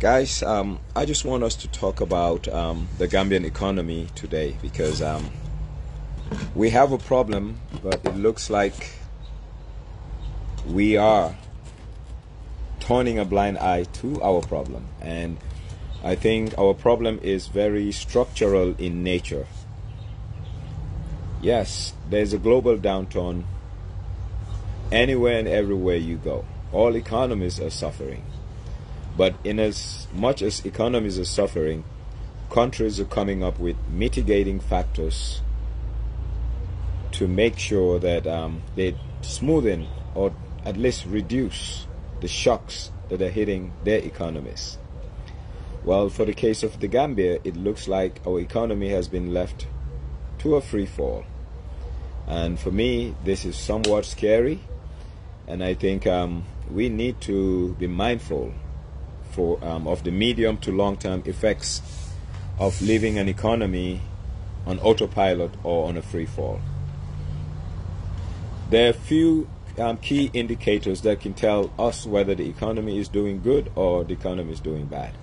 Guys, um, I just want us to talk about um, the Gambian economy today because um, we have a problem, but it looks like we are turning a blind eye to our problem. And I think our problem is very structural in nature. Yes, there's a global downturn anywhere and everywhere you go. All economies are suffering. But in as much as economies are suffering, countries are coming up with mitigating factors to make sure that um, they smoothen or at least reduce the shocks that are hitting their economies. Well, for the case of the Gambia, it looks like our economy has been left to a free fall. And for me, this is somewhat scary. And I think um, we need to be mindful for um, of the medium to long term effects of living an economy on autopilot or on a free fall. There are few um, key indicators that can tell us whether the economy is doing good or the economy is doing bad.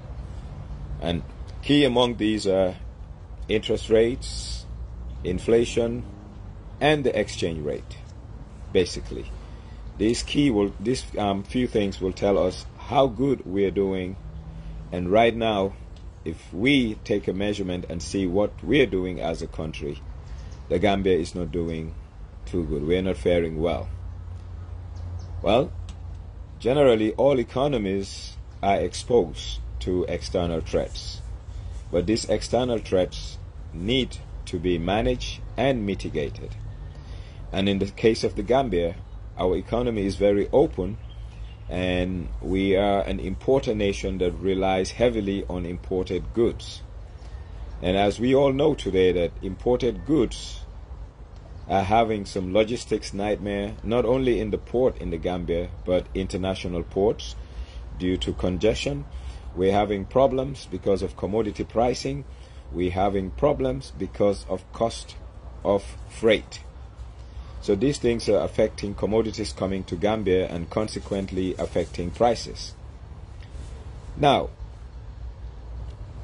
And key among these are interest rates, inflation, and the exchange rate. Basically, these key will these um, few things will tell us how good we're doing. And right now, if we take a measurement and see what we're doing as a country, the Gambia is not doing too good. We're not faring well. Well, generally, all economies are exposed to external threats. But these external threats need to be managed and mitigated. And in the case of the Gambia, our economy is very open and we are an importer nation that relies heavily on imported goods. And as we all know today that imported goods are having some logistics nightmare not only in the port in the Gambia but international ports due to congestion. We're having problems because of commodity pricing. We're having problems because of cost of freight. So these things are affecting commodities coming to Gambia and consequently affecting prices. Now,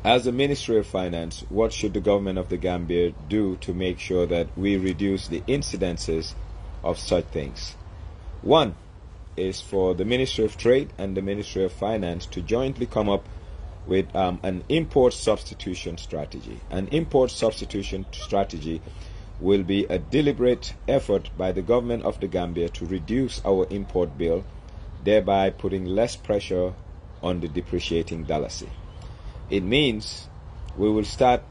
as the Ministry of Finance, what should the government of the Gambia do to make sure that we reduce the incidences of such things? One is for the Ministry of Trade and the Ministry of Finance to jointly come up with um, an import substitution strategy. An import substitution strategy will be a deliberate effort by the government of the Gambia to reduce our import bill, thereby putting less pressure on the depreciating dalasi. It means we will start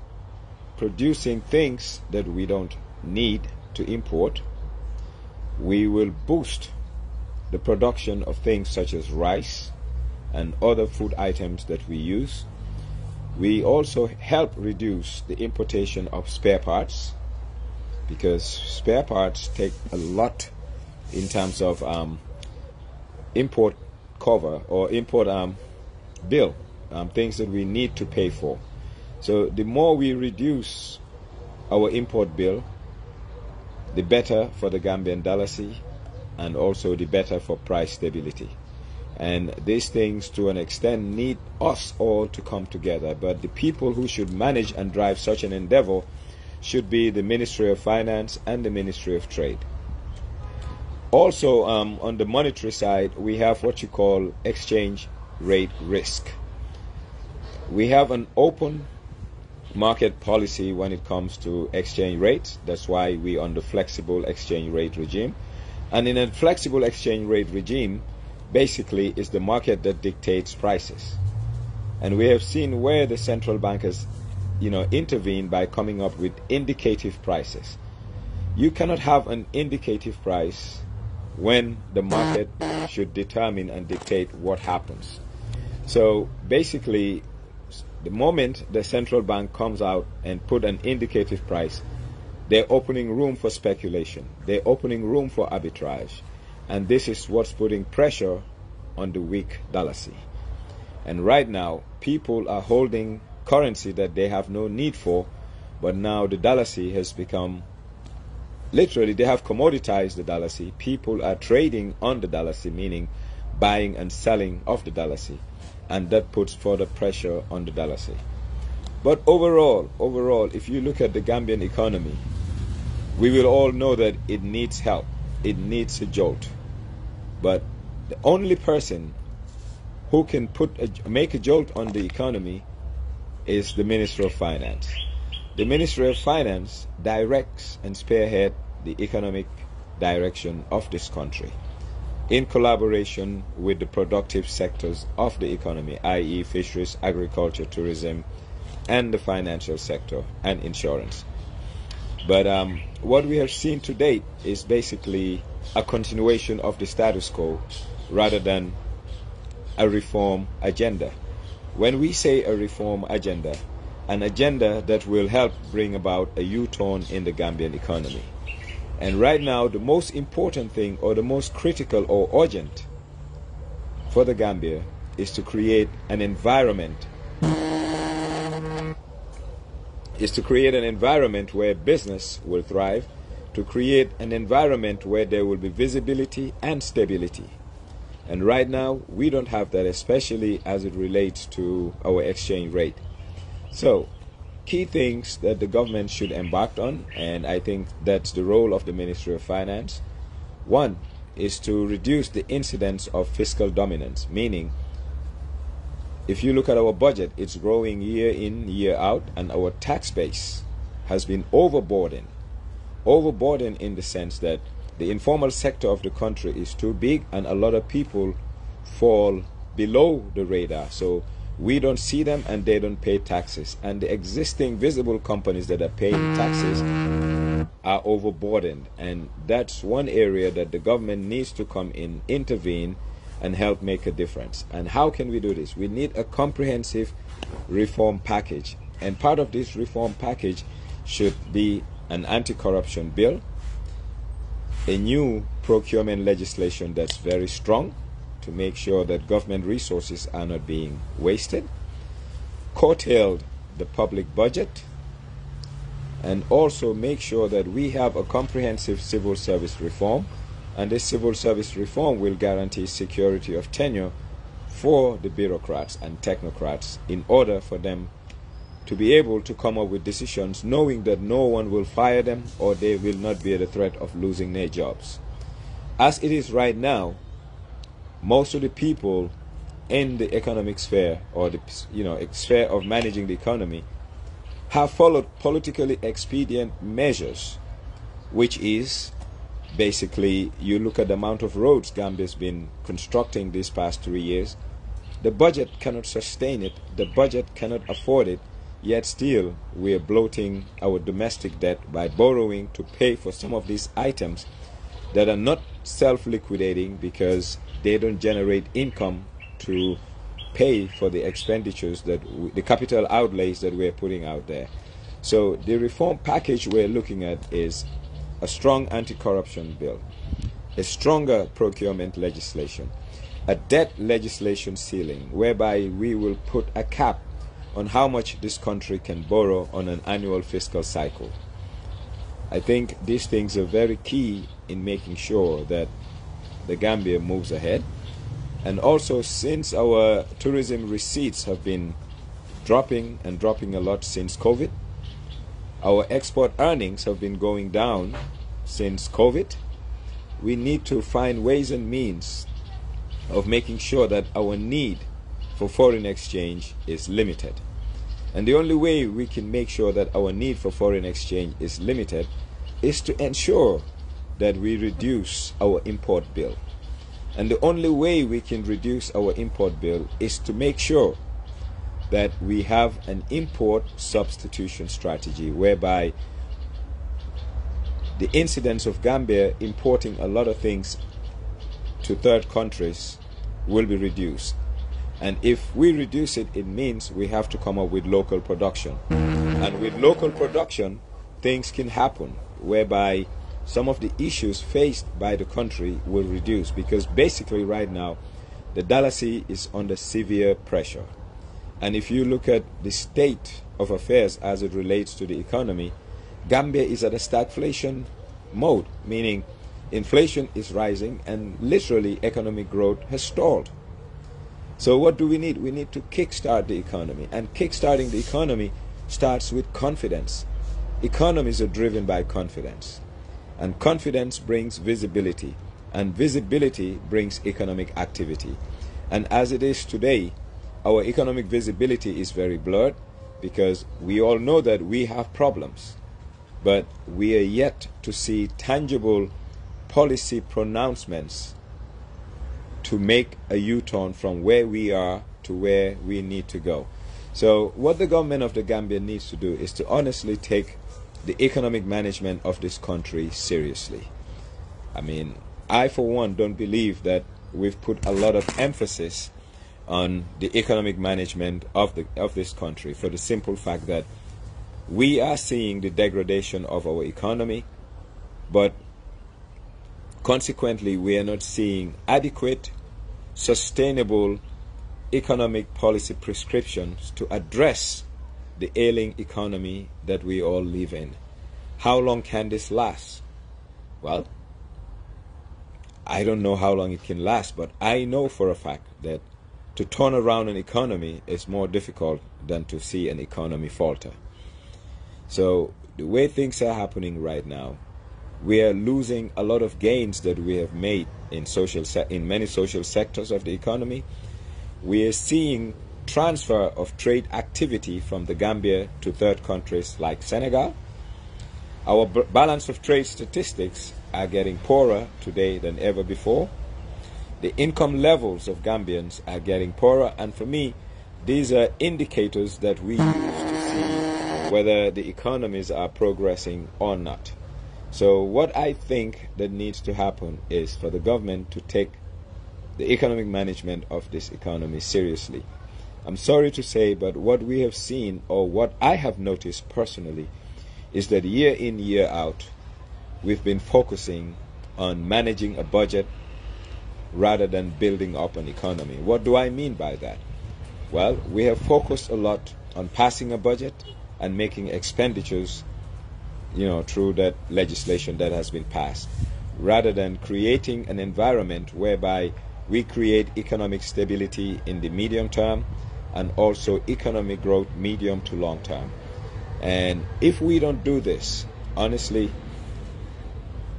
producing things that we don't need to import. We will boost the production of things such as rice and other food items that we use. We also help reduce the importation of spare parts because spare parts take a lot in terms of um, import cover or import um, bill, um, things that we need to pay for. So the more we reduce our import bill, the better for the Gambian dalasi and also the better for price stability. And these things, to an extent, need us all to come together. But the people who should manage and drive such an endeavor should be the Ministry of Finance and the Ministry of Trade. Also, um, on the monetary side, we have what you call exchange rate risk. We have an open market policy when it comes to exchange rates. That's why we are on the flexible exchange rate regime. And in a flexible exchange rate regime, basically, is the market that dictates prices. And we have seen where the central bank has you know, intervene by coming up with indicative prices. You cannot have an indicative price when the market should determine and dictate what happens. So basically, the moment the central bank comes out and put an indicative price, they're opening room for speculation. They're opening room for arbitrage. And this is what's putting pressure on the weak dollar. And right now, people are holding currency that they have no need for, but now the dalasi has become literally they have commoditized the dalasi. People are trading on the dalasi, meaning buying and selling of the dalasi. and that puts further pressure on the Dalasi. But overall, overall, if you look at the Gambian economy, we will all know that it needs help. It needs a jolt. But the only person who can put a, make a jolt on the economy is the Minister of Finance. The Ministry of Finance directs and spearhead the economic direction of this country in collaboration with the productive sectors of the economy, i.e., fisheries, agriculture, tourism, and the financial sector and insurance. But um, what we have seen to date is basically a continuation of the status quo rather than a reform agenda. When we say a reform agenda, an agenda that will help bring about a U turn in the Gambian economy. And right now, the most important thing, or the most critical or urgent for the Gambia, is to create an environment is to create an environment where business will thrive, to create an environment where there will be visibility and stability. And right now, we don't have that, especially as it relates to our exchange rate. So, key things that the government should embark on, and I think that's the role of the Ministry of Finance. One is to reduce the incidence of fiscal dominance, meaning if you look at our budget, it's growing year in, year out, and our tax base has been overburdened. Overburdened in the sense that the informal sector of the country is too big, and a lot of people fall below the radar. So we don't see them and they don't pay taxes. And the existing visible companies that are paying taxes are overburdened. And that's one area that the government needs to come in, intervene, and help make a difference. And how can we do this? We need a comprehensive reform package. And part of this reform package should be an anti corruption bill, a new procurement legislation that's very strong to make sure that government resources are not being wasted, curtailed the public budget, and also make sure that we have a comprehensive civil service reform. And this civil service reform will guarantee security of tenure for the bureaucrats and technocrats in order for them to be able to come up with decisions knowing that no one will fire them or they will not be at the threat of losing their jobs. As it is right now, most of the people in the economic sphere or the you know sphere of managing the economy have followed politically expedient measures, which is basically you look at the amount of roads Gambia's been constructing these past three years. The budget cannot sustain it. The budget cannot afford it. Yet still, we are bloating our domestic debt by borrowing to pay for some of these items that are not self-liquidating because they don't generate income to pay for the expenditures that the capital outlays that we're putting out there. So the reform package we're looking at is a strong anti-corruption bill, a stronger procurement legislation, a debt legislation ceiling whereby we will put a cap on how much this country can borrow on an annual fiscal cycle. I think these things are very key in making sure that the Gambia moves ahead. And also, since our tourism receipts have been dropping and dropping a lot since COVID, our export earnings have been going down since COVID. We need to find ways and means of making sure that our need for foreign exchange is limited. And the only way we can make sure that our need for foreign exchange is limited is to ensure that we reduce our import bill. And the only way we can reduce our import bill is to make sure that we have an import substitution strategy whereby the incidence of Gambia importing a lot of things to third countries will be reduced. And if we reduce it, it means we have to come up with local production. And with local production, things can happen whereby some of the issues faced by the country will reduce because basically right now the Dalasi is under severe pressure. And if you look at the state of affairs as it relates to the economy, Gambia is at a stagflation mode, meaning inflation is rising and literally economic growth has stalled. So what do we need? We need to kickstart the economy. And kickstarting the economy starts with confidence. Economies are driven by confidence. And confidence brings visibility. And visibility brings economic activity. And as it is today, our economic visibility is very blurred because we all know that we have problems. But we are yet to see tangible policy pronouncements to make a U turn from where we are to where we need to go. So, what the government of the Gambia needs to do is to honestly take the economic management of this country seriously. I mean, I, for one, don't believe that we've put a lot of emphasis on the economic management of, the, of this country for the simple fact that we are seeing the degradation of our economy, but Consequently, we are not seeing adequate, sustainable economic policy prescriptions to address the ailing economy that we all live in. How long can this last? Well, I don't know how long it can last, but I know for a fact that to turn around an economy is more difficult than to see an economy falter. So, the way things are happening right now, we are losing a lot of gains that we have made in social in many social sectors of the economy. We are seeing transfer of trade activity from the Gambia to third countries like Senegal. Our balance of trade statistics are getting poorer today than ever before. The income levels of Gambians are getting poorer, and for me, these are indicators that we use to see whether the economies are progressing or not. So, what I think that needs to happen is for the government to take the economic management of this economy seriously. I'm sorry to say, but what we have seen, or what I have noticed personally, is that year in, year out, we've been focusing on managing a budget rather than building up an economy. What do I mean by that? Well, we have focused a lot on passing a budget and making expenditures you know, through that legislation that has been passed, rather than creating an environment whereby we create economic stability in the medium term and also economic growth medium to long term. And if we don't do this, honestly,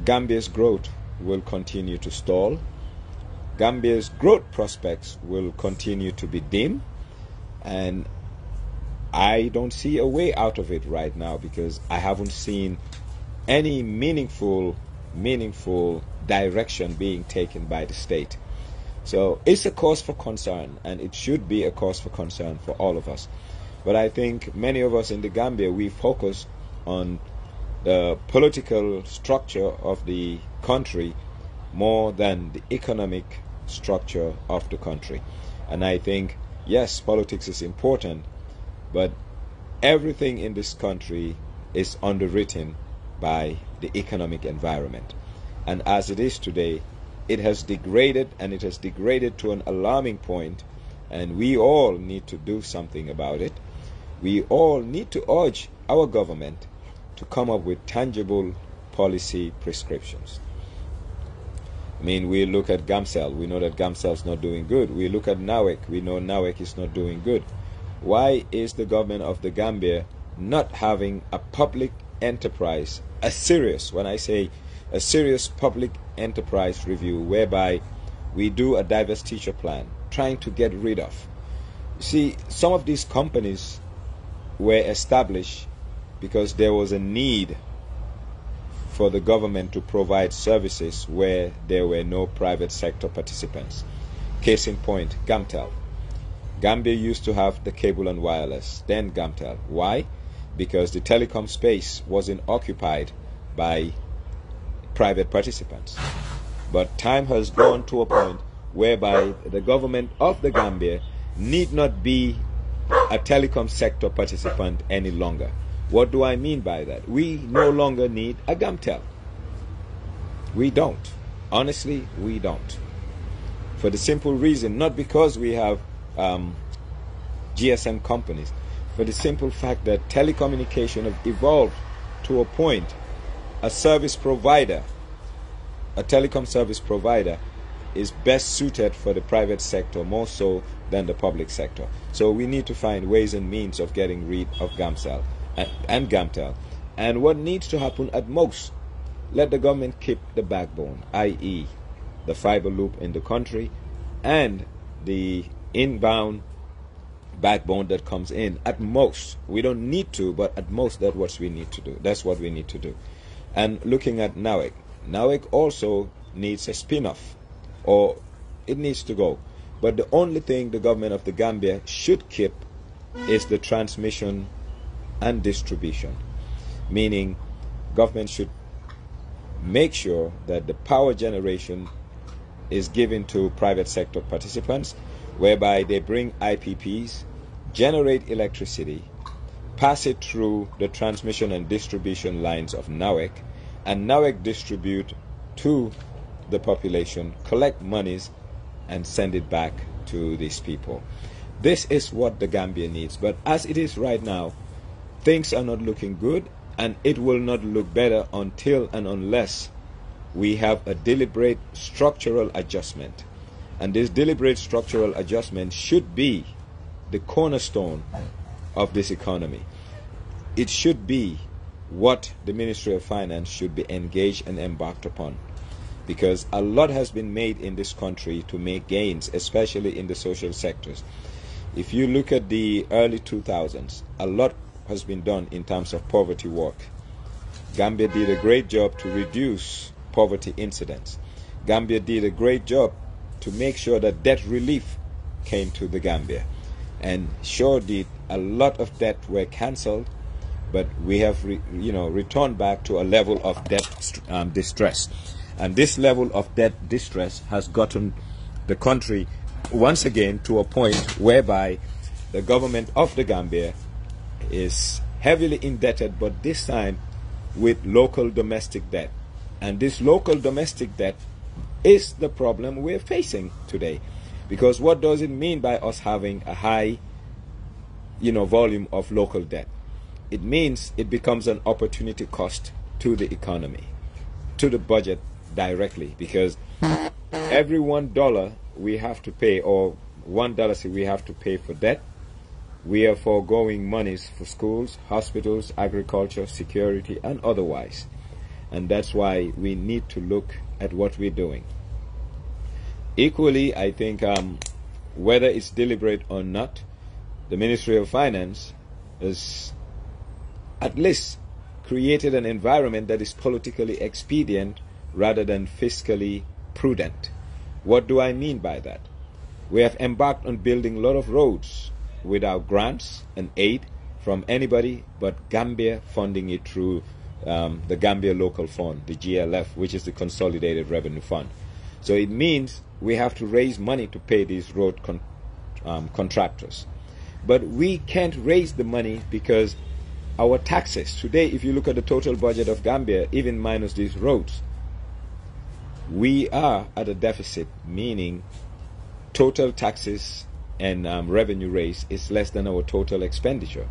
Gambia's growth will continue to stall. Gambia's growth prospects will continue to be dim. And I don't see a way out of it right now because I haven't seen any meaningful, meaningful direction being taken by the state. So it's a cause for concern, and it should be a cause for concern for all of us. But I think many of us in the Gambia, we focus on the political structure of the country more than the economic structure of the country. And I think, yes, politics is important, but everything in this country is underwritten by the economic environment. And as it is today, it has degraded and it has degraded to an alarming point, and we all need to do something about it. We all need to urge our government to come up with tangible policy prescriptions. I mean, we look at GAMCEL, we know that GAMCEL is not doing good. We look at NAWEC, we know NAWEC is not doing good. Why is the government of the Gambia not having a public enterprise, a serious, when I say a serious public enterprise review, whereby we do a divestiture plan, trying to get rid of. You see, some of these companies were established because there was a need for the government to provide services where there were no private sector participants. Case in point, Gamtel. Gambia used to have the cable and wireless, then Gamtel. Why? Because the telecom space wasn't occupied by private participants. But time has gone to a point whereby the government of the Gambia need not be a telecom sector participant any longer. What do I mean by that? We no longer need a Gamtel. We don't. Honestly, we don't. For the simple reason, not because we have um, GSM companies for the simple fact that telecommunication have evolved to a point a service provider a telecom service provider is best suited for the private sector more so than the public sector. So we need to find ways and means of getting rid of GAMCEL and, and GAMTEL. And what needs to happen at most, let the government keep the backbone, i.e., the fiber loop in the country and the inbound backbone that comes in. At most we don't need to but at most that's what we need to do. That's what we need to do. And looking at NAWEC NAWEC also needs a spin-off or it needs to go. But the only thing the government of the Gambia should keep is the transmission and distribution. Meaning government should make sure that the power generation is given to private sector participants whereby they bring IPPs, generate electricity, pass it through the transmission and distribution lines of NAWEC, and NAWEC distribute to the population, collect monies, and send it back to these people. This is what the Gambia needs. But as it is right now, things are not looking good, and it will not look better until and unless we have a deliberate structural adjustment. And this deliberate structural adjustment should be the cornerstone of this economy. It should be what the Ministry of Finance should be engaged and embarked upon. Because a lot has been made in this country to make gains, especially in the social sectors. If you look at the early 2000s, a lot has been done in terms of poverty work. Gambia did a great job to reduce poverty incidents. Gambia did a great job to make sure that debt relief came to the Gambia. And sure did a lot of debt were cancelled, but we have re, you know returned back to a level of debt um, distress. And this level of debt distress has gotten the country once again to a point whereby the government of the Gambia is heavily indebted, but this time with local domestic debt. And this local domestic debt is the problem we're facing today. Because what does it mean by us having a high, you know, volume of local debt? It means it becomes an opportunity cost to the economy, to the budget directly. Because every one dollar we have to pay, or one dollar we have to pay for debt, we are foregoing monies for schools, hospitals, agriculture, security, and otherwise. And that's why we need to look at what we're doing. Equally, I think um, whether it's deliberate or not, the Ministry of Finance has at least created an environment that is politically expedient rather than fiscally prudent. What do I mean by that? We have embarked on building a lot of roads without grants and aid from anybody but Gambia funding it through um, the Gambia Local Fund, the GLF, which is the Consolidated Revenue Fund. So it means we have to raise money to pay these road con- um, contractors. But we can't raise the money because our taxes, today, if you look at the total budget of Gambia, even minus these roads, we are at a deficit, meaning total taxes and um, revenue raise is less than our total expenditure.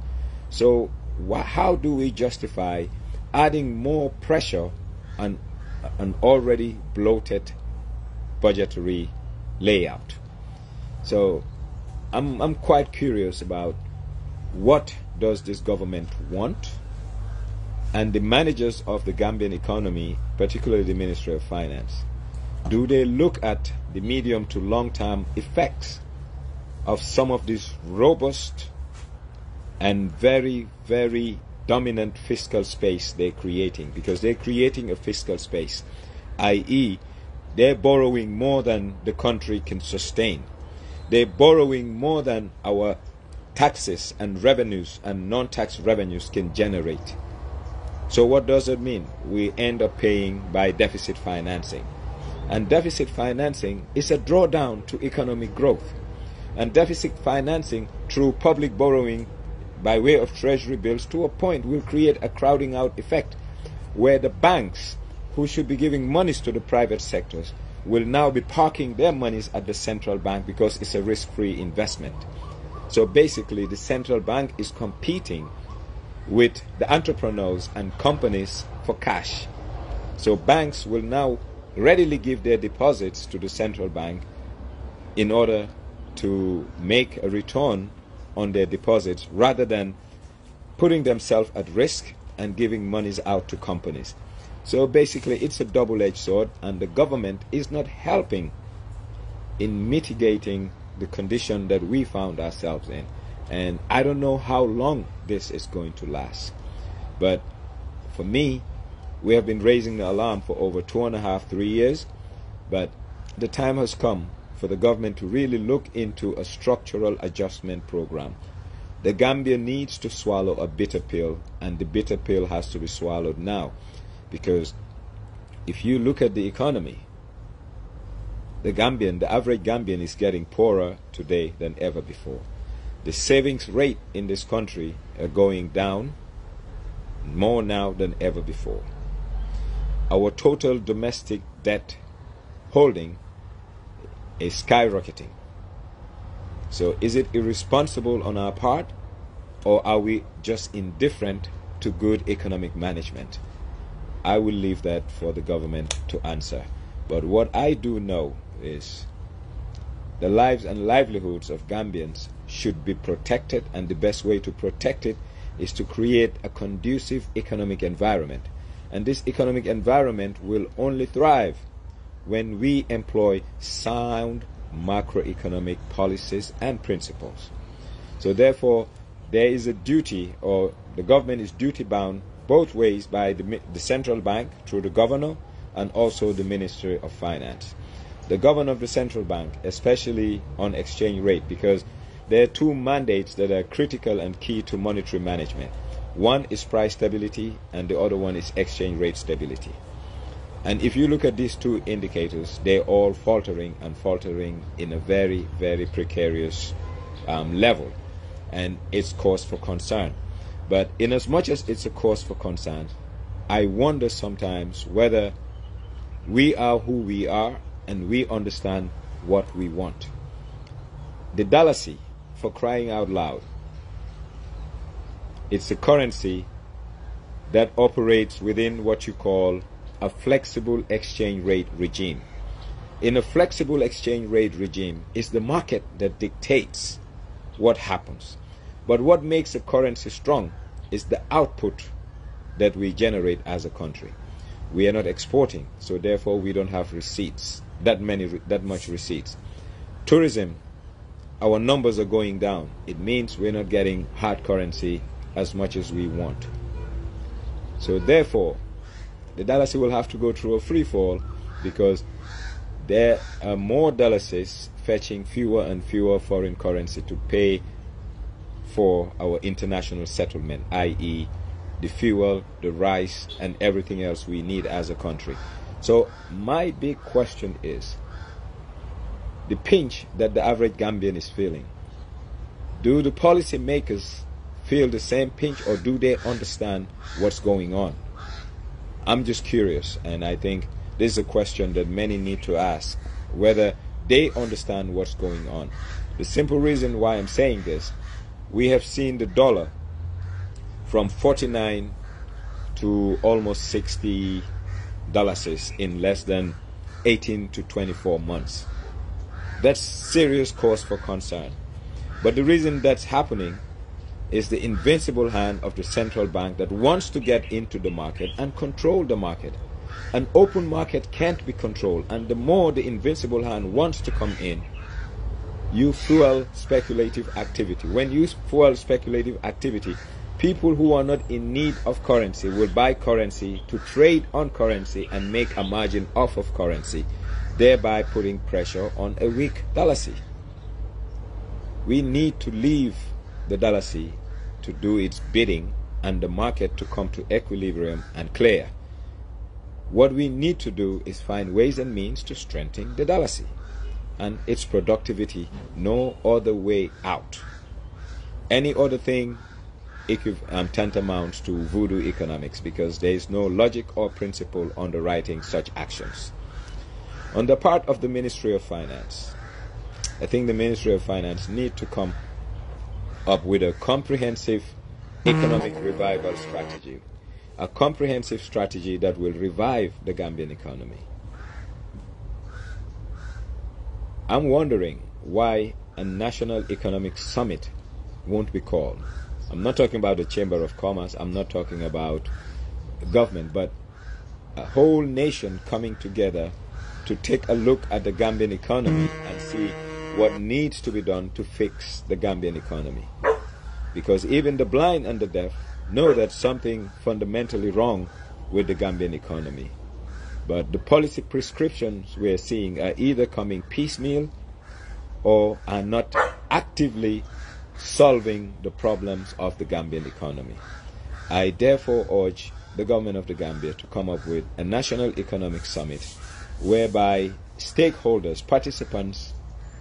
So, how do we justify adding more pressure on an already bloated budgetary layout. So I'm, I'm quite curious about what does this government want and the managers of the Gambian economy, particularly the Ministry of Finance, do they look at the medium to long term effects of some of this robust and very, very dominant fiscal space they're creating because they're creating a fiscal space, i.e., they're borrowing more than the country can sustain. They're borrowing more than our taxes and revenues and non tax revenues can generate. So, what does it mean? We end up paying by deficit financing. And deficit financing is a drawdown to economic growth. And deficit financing through public borrowing by way of treasury bills to a point will create a crowding out effect where the banks who should be giving monies to the private sectors will now be parking their monies at the central bank because it's a risk-free investment. So basically the central bank is competing with the entrepreneurs and companies for cash. So banks will now readily give their deposits to the central bank in order to make a return on their deposits rather than putting themselves at risk and giving monies out to companies. So basically, it's a double edged sword, and the government is not helping in mitigating the condition that we found ourselves in. And I don't know how long this is going to last. But for me, we have been raising the alarm for over two and a half, three years. But the time has come for the government to really look into a structural adjustment program. The Gambia needs to swallow a bitter pill, and the bitter pill has to be swallowed now. Because if you look at the economy, the Gambian, the average Gambian is getting poorer today than ever before. The savings rate in this country are going down more now than ever before. Our total domestic debt holding is skyrocketing. So, is it irresponsible on our part, or are we just indifferent to good economic management? I will leave that for the government to answer. But what I do know is the lives and livelihoods of Gambians should be protected, and the best way to protect it is to create a conducive economic environment. And this economic environment will only thrive when we employ sound macroeconomic policies and principles. So, therefore, there is a duty, or the government is duty bound both ways by the, the central bank through the governor and also the Ministry of Finance. The governor of the central bank, especially on exchange rate, because there are two mandates that are critical and key to monetary management. One is price stability, and the other one is exchange rate stability. And if you look at these two indicators, they're all faltering and faltering in a very, very precarious um, level. And it's cause for concern. But in as much as it's a cause for concern, I wonder sometimes whether we are who we are and we understand what we want. The dalasi, for crying out loud, it's a currency that operates within what you call a flexible exchange rate regime. In a flexible exchange rate regime, it's the market that dictates what happens. But what makes a currency strong is the output that we generate as a country. We are not exporting, so therefore we don't have receipts, that many that much receipts. Tourism, our numbers are going down. It means we're not getting hard currency as much as we want. So therefore, the dalasi will have to go through a free fall because there are more dalasis fetching fewer and fewer foreign currency to pay for our international settlement, i.e., the fuel, the rice, and everything else we need as a country. So, my big question is the pinch that the average Gambian is feeling. Do the policymakers feel the same pinch, or do they understand what's going on? I'm just curious, and I think this is a question that many need to ask whether they understand what's going on. The simple reason why I'm saying this, we have seen the dollar from 49 to almost 60 dollars in less than 18 to 24 months. That's serious cause for concern. But the reason that's happening is the invincible hand of the central bank that wants to get into the market and control the market. An open market can't be controlled, and the more the invincible hand wants to come in, you fuel speculative activity. When you fuel speculative activity, people who are not in need of currency will buy currency to trade on currency and make a margin off of currency, thereby putting pressure on a weak dollar. We need to leave the dalasi to do its bidding and the market to come to equilibrium and clear. What we need to do is find ways and means to strengthen the dalasi and its productivity, no other way out. Any other thing um, tantamount to voodoo economics because there is no logic or principle underwriting such actions. On the part of the Ministry of Finance, I think the Ministry of Finance need to come up with a comprehensive economic revival strategy, a comprehensive strategy that will revive the Gambian economy. I'm wondering why a national economic summit won't be called. I'm not talking about the Chamber of Commerce, I'm not talking about government, but a whole nation coming together to take a look at the Gambian economy and see what needs to be done to fix the Gambian economy. Because even the blind and the deaf know that something fundamentally wrong with the Gambian economy. But the policy prescriptions we are seeing are either coming piecemeal or are not actively solving the problems of the Gambian economy. I therefore urge the government of the Gambia to come up with a national economic summit whereby stakeholders, participants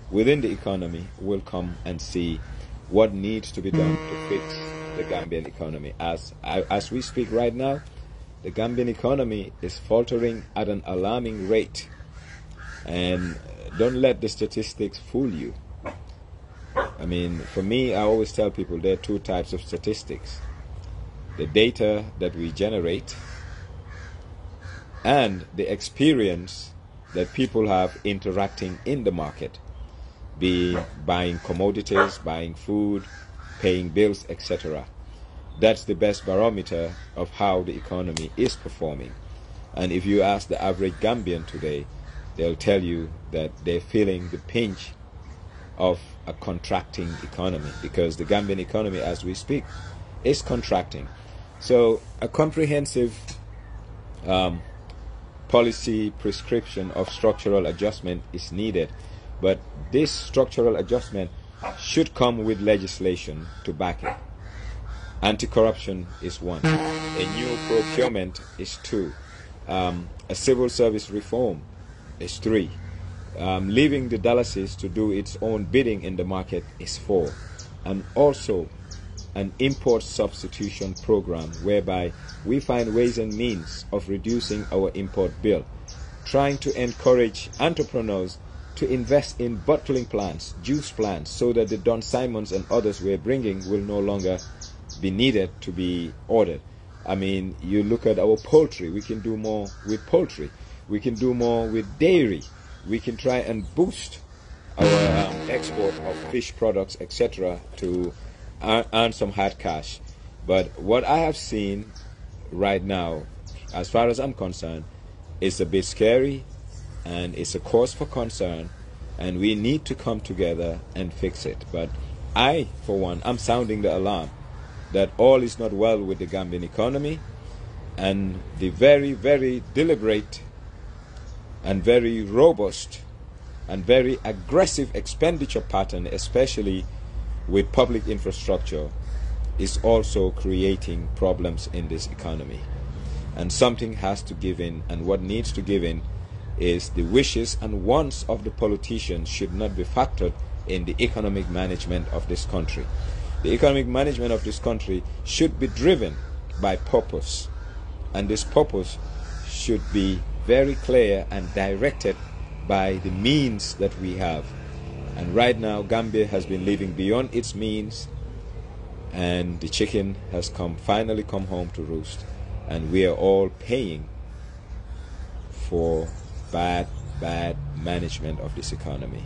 within the economy will come and see what needs to be done to fix the Gambian economy. As, as we speak right now, the Gambian economy is faltering at an alarming rate. And don't let the statistics fool you. I mean, for me, I always tell people there are two types of statistics the data that we generate and the experience that people have interacting in the market, be buying commodities, buying food, paying bills, etc. That's the best barometer of how the economy is performing. And if you ask the average Gambian today, they'll tell you that they're feeling the pinch of a contracting economy because the Gambian economy, as we speak, is contracting. So, a comprehensive um, policy prescription of structural adjustment is needed, but this structural adjustment should come with legislation to back it. Anti corruption is one, a new procurement is two, um, a civil service reform is three, um, leaving the dalasi to do its own bidding in the market is four, and also an import substitution program whereby we find ways and means of reducing our import bill, trying to encourage entrepreneurs to invest in bottling plants, juice plants, so that the Don Simons and others we're bringing will no longer be needed to be ordered. I mean, you look at our poultry, we can do more with poultry, we can do more with dairy, we can try and boost our um, export of fish products, etc., to earn, earn some hard cash. But what I have seen right now, as far as I'm concerned, is a bit scary and it's a cause for concern, and we need to come together and fix it. But I, for one, I'm sounding the alarm that all is not well with the Gambian economy and the very, very deliberate and very robust and very aggressive expenditure pattern, especially with public infrastructure, is also creating problems in this economy. And something has to give in, and what needs to give in is the wishes and wants of the politicians should not be factored in the economic management of this country. The economic management of this country should be driven by purpose, and this purpose should be very clear and directed by the means that we have. And right now, Gambia has been living beyond its means, and the chicken has come finally come home to roost, and we are all paying for bad, bad management of this economy.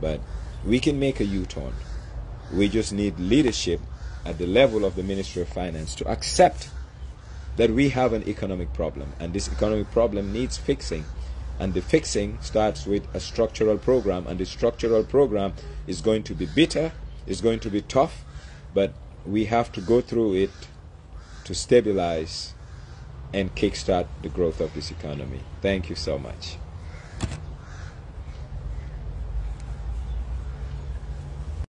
But we can make a U-turn. We just need leadership at the level of the Ministry of Finance to accept that we have an economic problem and this economic problem needs fixing. And the fixing starts with a structural program, and the structural program is going to be bitter, is going to be tough, but we have to go through it to stabilize and kickstart the growth of this economy. Thank you so much.